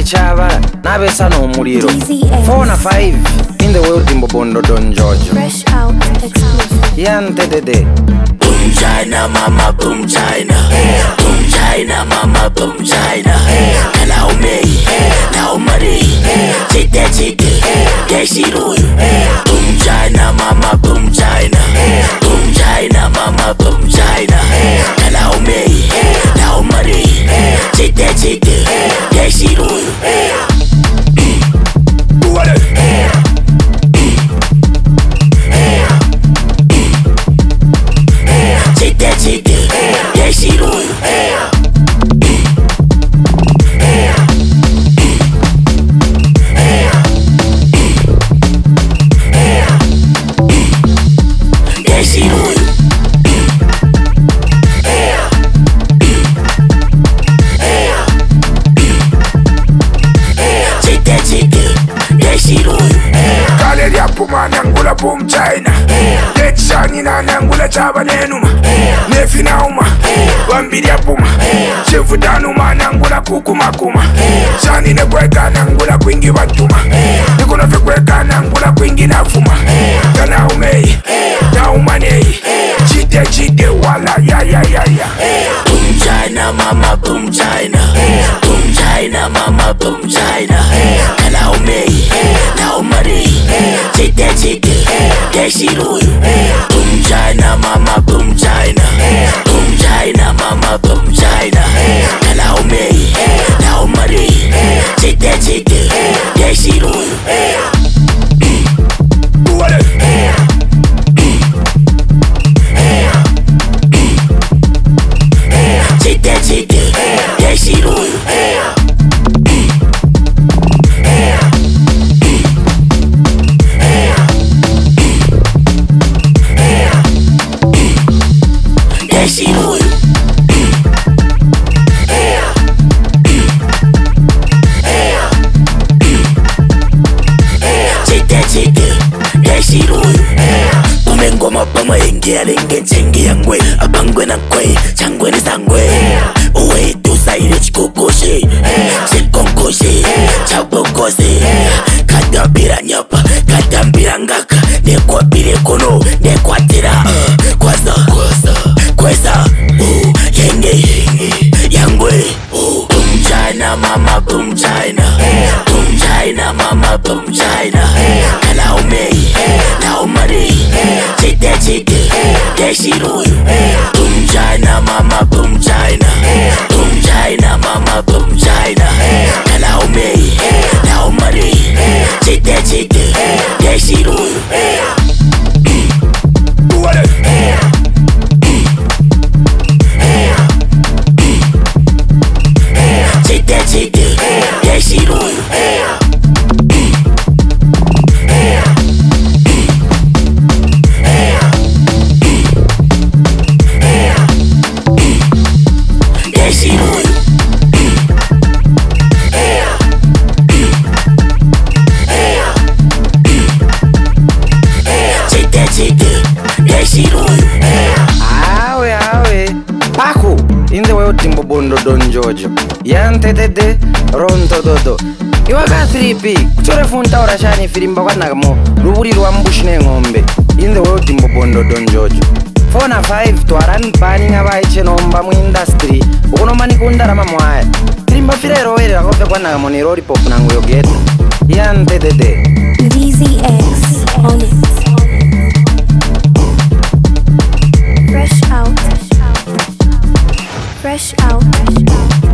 ekyabala n'abeesa n'omuliro 45 in the world mbobondo don jojo yantedede Boom China, mama, boom China. Yeah. Boom China, mama, boom China. Yeah. Now me, now money. Chite chite, deshiru. Boom chaina. Lechanyina nangula chava nenuma nefi nauma vambi lyapuma chifu tanuma nangula kukumakuma chani nekweka nangula kwingi vatuma nikunofe kweka nangula kwingi nafuma kanaumei naumanei chide chide wala yayayaya Boom Chaina, mama boom Chaina. Boom Chaina, mama boom Chaina. Allow me, now money. You. Boom Chaina, mama boom Chaina. Boom Chaina, mama boom Chaina. Allow me, now money. Take that chicken, that shit on poma poma yengiya lenge njengi yangwe. Abangwe nakwe changwe nisangwe uwe tusaire chikokoshe chikokoshe chabokose kadambira nyapa kadambira ngaka nekwapire kono nekwati mama boom chaina allow me now money. That shit on you boom chaina mama boom chaina. Boom chaina mama boom chaina. Allow me now money. Take that chicken that shit on you Take eshirun hawe hawe paku inde wayo timbo bondo don jojo yantetede rontododo iwakafiripi kuchore funtaura shani firimba kwanakamo ruvuri rwambushi nen'ombe inde wayo timbo bondo don jojo fona 5 twarani pani ngavaichenomba muindastry ukunomanikundarama mwaya. Tirimba firerowerera kopfekwanakamo neroripopu nanguyo geto. Yantetede Move.